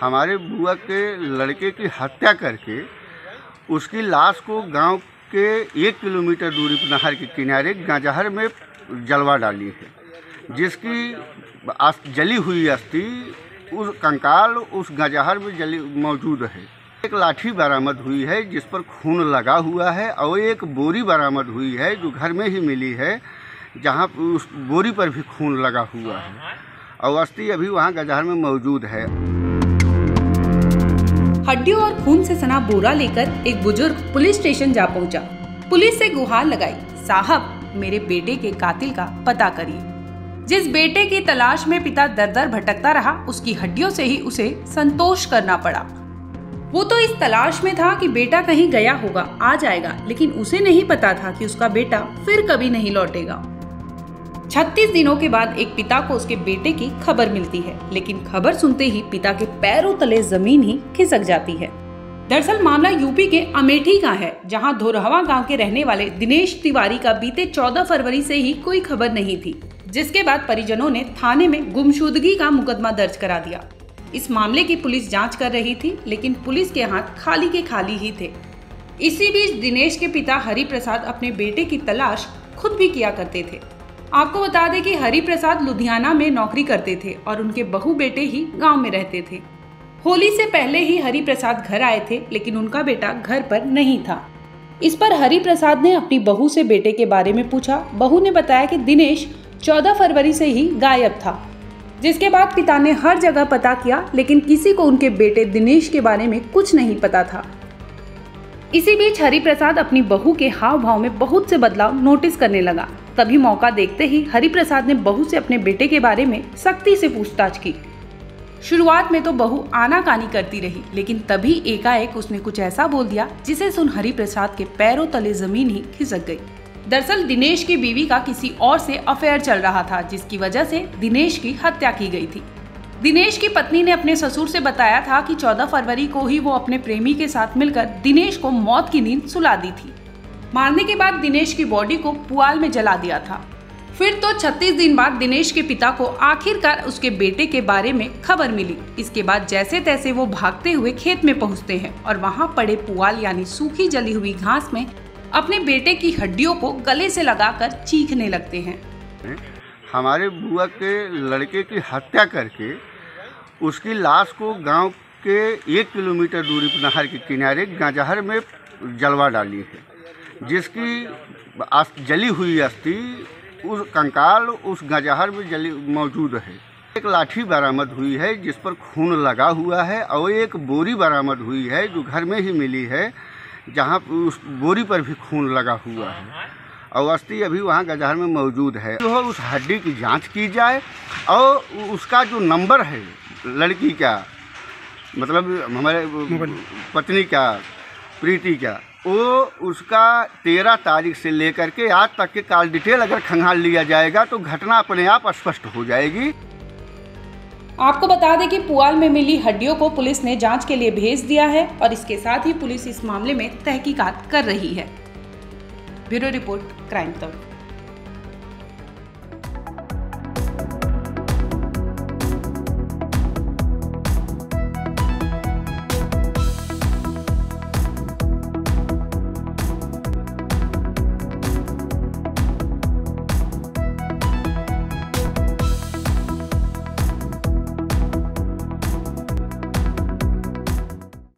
हमारे बुआ के लड़के की हत्या करके उसकी लाश को गाँव के एक किलोमीटर दूरी पर नहर के किनारे गांजहर में जलवा डाली है, जिसकी जली हुई अस्थि उस कंकाल उस गंजहर में जली, मौजूद है। एक लाठी बरामद हुई है, जिस पर खून लगा हुआ है और एक बोरी बरामद हुई है, जो घर में ही मिली है, जहाँ उस बोरी पर भी खून लगा हुआ है। और अभी वहाँ गंजहर में मौजूद है। हड्डियों और खून से सना बोरा लेकर एक बुज़ुर्ग पुलिस स्टेशन जा पहुँचा। पुलिस से गुहार लगाई, साहब, मेरे बेटे के कातिल का पता करिए। जिस बेटे की तलाश में पिता दर दर भटकता रहा, उसकी हड्डियों से ही उसे संतोष करना पड़ा। वो तो इस तलाश में था कि बेटा कहीं गया होगा, आ जाएगा, लेकिन उसे नहीं पता था कि उसका बेटा फिर कभी नहीं लौटेगा। 36 दिनों के बाद एक पिता को उसके बेटे की खबर मिलती है, लेकिन खबर सुनते ही पिता के पैरों तले ज़मीन ही खिसक जाती है। दरअसल मामला यूपी के अमेठी का है, जहाँ धोरहवा गाँव के रहने वाले दिनेश तिवारी का बीते 14 फरवरी से ही कोई खबर नहीं थी, जिसके बाद परिजनों ने थाने में गुमशुदगी का मुकदमा दर्ज करा दिया। इस मामले की पुलिस जाँच कर रही थी, लेकिन पुलिस के हाथ खाली के खाली ही थे। इसी बीच दिनेश के पिता हरि प्रसाद अपने बेटे की तलाश खुद भी किया करते थे। आपको बता दें कि हरि प्रसाद लुधियाना में नौकरी करते थे और उनके बहु बेटे ही गाँव में रहते थे। होली से पहले ही हरि प्रसाद घर आए थे, लेकिन उनका बेटा घर पर नहीं था। इस पर हरि प्रसाद ने अपनी बहू से बेटे के बारे में पूछा। बहू ने बताया कि दिनेश 14 फरवरी से ही गायब था, जिसके बाद पिता ने हर जगह पता किया, लेकिन किसी को उनके बेटे दिनेश के बारे में कुछ नहीं पता था। इसी बीच हरि प्रसाद अपनी बहू के हाव भाव में बहुत से बदलाव नोटिस करने लगा। तभी मौका देखते ही हरि प्रसाद ने बहू से अपने बेटे के बारे में सख्ती से पूछताछ की। शुरुआत में तो बहू आनाकानी करती रही, लेकिन तभी एकाएक उसने कुछ ऐसा बोल दिया, जिसे सुन हरि प्रसाद के पैरों तले ज़मीन ही खिसक गई। दरअसल दिनेश की बीवी का किसी और से अफेयर चल रहा था, जिसकी वजह से दिनेश की हत्या की गई थी। दिनेश की पत्नी ने अपने ससुर से बताया था कि 14 फरवरी को ही वो अपने प्रेमी के साथ मिलकर दिनेश को मौत की नींद सुला दी थी। मारने के बाद दिनेश की बॉडी को पुआल में जला दिया था। फिर तो 36 दिन बाद दिनेश के पिता को आखिरकार उसके बेटे के बारे में खबर मिली। इसके बाद जैसे तैसे वो भागते हुए खेत में पहुँचते हैं और वहाँ पड़े पुआल यानी सूखी जली हुई घास में अपने बेटे की हड्डियों को गले से लगाकर चीखने लगते हैं। हमारे बुआ के लड़के की हत्या करके उसकी लाश को गाँव के एक किलोमीटर दूरी पर नहर के किनारे गांजहर में जलवा डाली है, जिसकी जली हुई अस्थि उस कंकाल उस गंजहर में जली, मौजूद है। एक लाठी बरामद हुई है, जिस पर खून लगा हुआ है और एक बोरी बरामद हुई है, जो घर में ही मिली है, जहाँ उस बोरी पर भी खून लगा हुआ है। और अस्थि अभी वहाँ गजहर में मौजूद है। जो है उस हड्डी की जाँच की जाए और उसका जो नंबर है लड़की का मतलब हमारे पत्नी का प्रीति का वो उसका तेरह तारीख से लेकर के आज तक के काल डिटेल अगर खंगाल लिया जाएगा तो घटना अपने आप स्पष्ट हो जाएगी। आपको बता दें कि पुआल में मिली हड्डियों को पुलिस ने जाँच के लिए भेज दिया है और इसके साथ ही पुलिस इस मामले में तहकीकात कर रही है। ब्यूरो रिपोर्ट क्राइम तक।